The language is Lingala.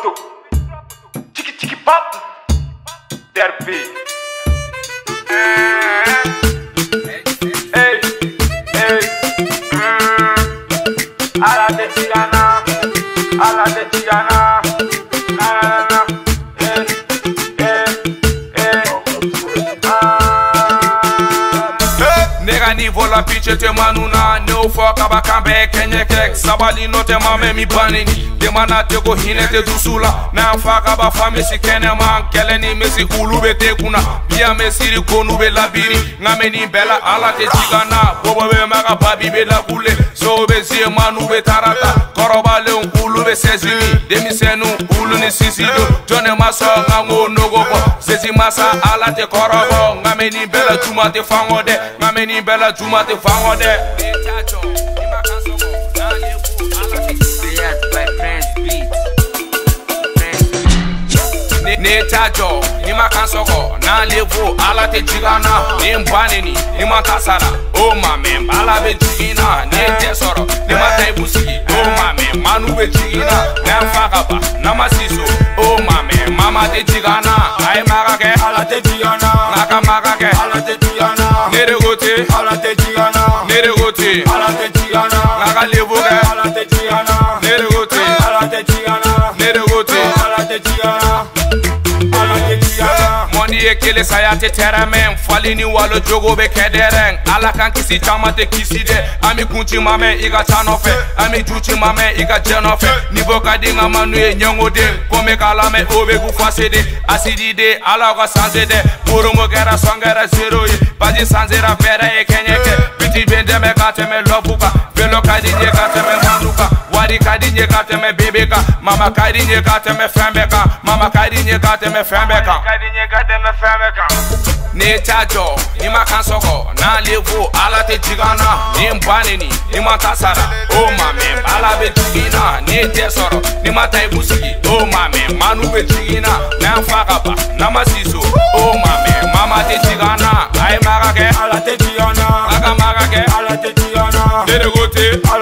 Zapato, tiki tiki pap, derby. Hey, hey, Nega ni la piche te manuna ne o fɔ kabakan bɛɛ kɛɲɛ kɛ sabali nɔ tɛ ma mɛn mi baneni demana te ko hinɛ tɛ dusu la n'an fa ka ba fa misi kɛnɛma kɛlɛ ni misi olu be te kunna biya me siri konu be labiri nka me nin bɛɛ la ala tɛ jigana bɔbɔ be ma ka babi be lakule sow be sie manu be tarata kɔrɔbalenw olu be sɛzini denmisɛnu olu ni sisi do jɔne ma sɔn ka ŋo nogo bɔ sesi masa ala tɛ kɔrɔbɔ nka me nin bɛɛ la juma tɛ fangɔ dɛ nka me nin bɛɛ la juma bá ti fà wọ́n dẹ. ne ta jɔ ni ma kan sɔgɔ n'ale fo ala tɛ jigan na ni n ba ni ma ta sara o ma mɛ ala bɛ jigin na ni n tɛ sɔrɔ ni ma ta i busigi o ma mɛ manu bɛ jigin na n'an fa ka ban n'an ma si so o ma mɛ mama tɛ jigan na a ye maka kɛ ala tɛ jigan na nka ka maka kɛ ala tɛ jigan na ne de ko ten ala tɛ jigan na. nere gote ngakalebuke nere gote nere gote. ye kele saya te tɛrɛmɛn fali ni walo jogo be kɛdɛrɛn ala kan kisi caaman tɛ kisi dɛ an mi kunci mamɛ i ka ca nɔfɛ an mi juci mamɛ i ka jɛ nɔfɛ ni bɔ ka di ka ma nu ye ɲɛngoden ko mi ka lamɛn o be kufase de asidi de alaw ka sanse dɛ boromo kɛra sɔn kɛra zero ye paji sansera fɛrɛ ye kɛɲɛ kɛ ka tɛmɛ lɔbu kan belo ka di n ye ka tɛmɛ wari ka di n mama ka di fembeka mama ka di fembeka ye ka fembeka fɛn bɛɛ ne t'a ni makansoko na sɔgɔ ala te jigin an na ni n ni ma sara o mame mɛn ala bɛ jigin n na ni ma ta o mame manu bɛ jigin n na n'an fa ka ban o ma